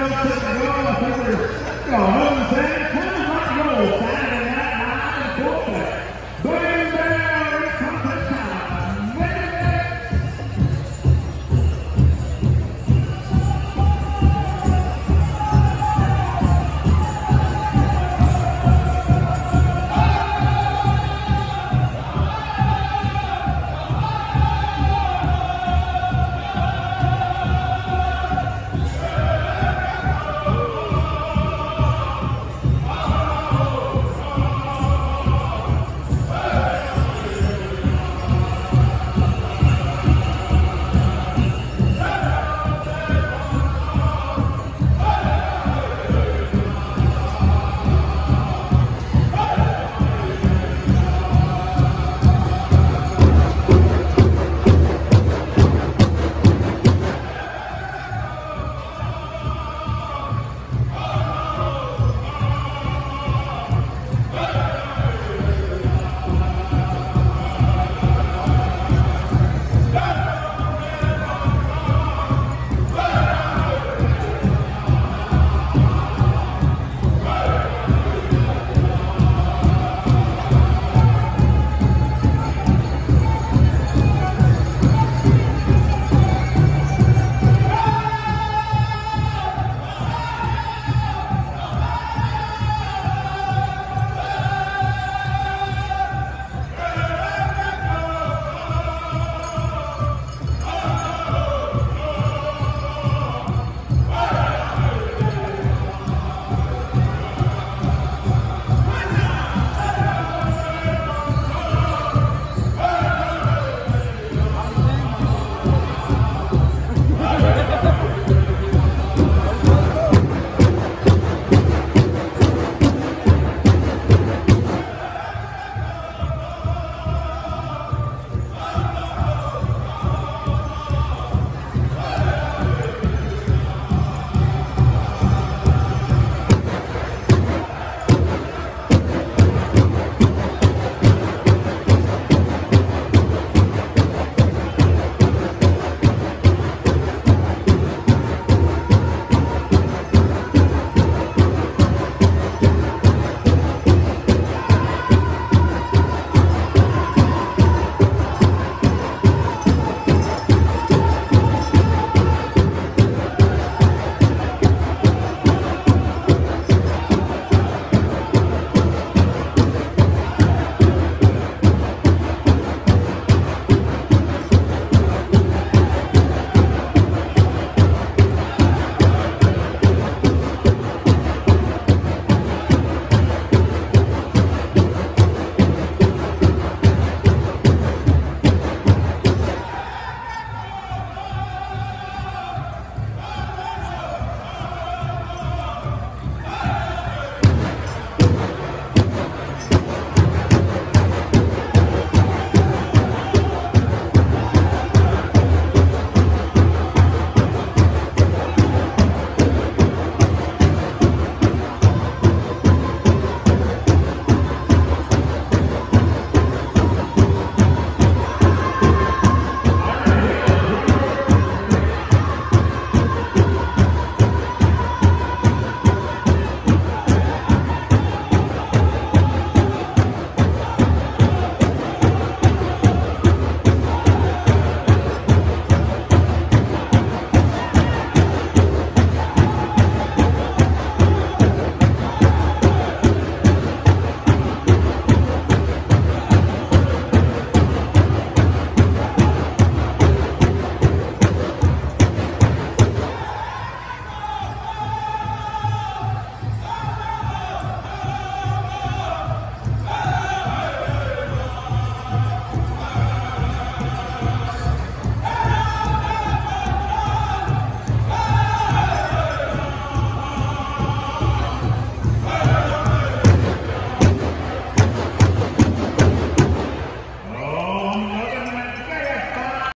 go, set. I'm we're,